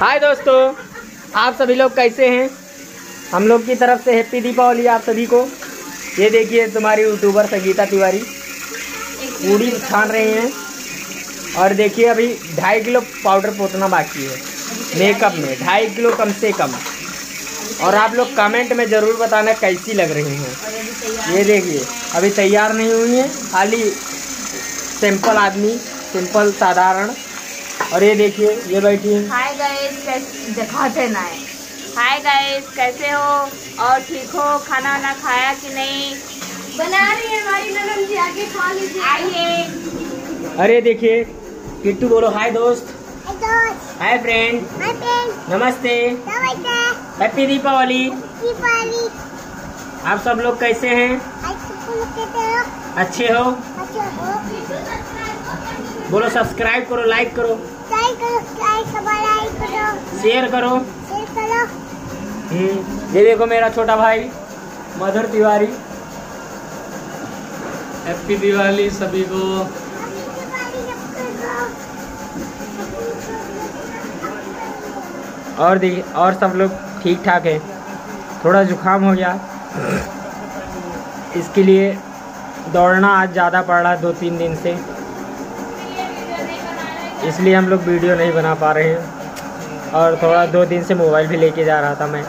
हाय दोस्तों, आप सभी लोग कैसे हैं? हम लोग की तरफ़ से हैप्पी दीपावली आप सभी को। ये देखिए तुम्हारी यूट्यूबर संगीता तिवारी। पूड़ी छान रही हैं। और देखिए अभी ढाई किलो पाउडर पोतना बाकी है। मेकअप में, ढाई किलो कम से कम। और आप लोग कमेंट में ज़रूर बताना कैसी लग रही हैं। ये देखिए, अभी तैयार नहीं हुई है। खाली सिंपल आदमी सिंपल साधारण। और ये देखिए ये बैठी है हाय गाइस कैसे दिखाते ना है। हाय गाइस कैसे हो? और ठीक हो? खाना वाना खाया कि नहीं? बना रही है हमारी ननद जी आगे खा लीजिए। आइए। अरे देखिए किट्टू बोलो हाय दोस्त. हाय फ्रेंड नमस्ते। हैप्पी दीपावली आप सब लोग कैसे हैं? अच्छे हो। बोलो सब्सक्राइब करो लाइक करो। शेयर करो हम्म, ये देखो मेरा छोटा भाई मधुर तिवारी। हैप्पी दिवाली सभी को। और देखिए और सब लोग ठीक ठाक है। थोड़ा जुकाम हो गया। इसके लिए दौड़ना आज ज़्यादा पड़ रहा है दो तीन दिन से। इसलिए हम लोग वीडियो नहीं बना पा रहे हैं। और थोड़ा दो दिन से मोबाइल भी लेके जा रहा था मैं।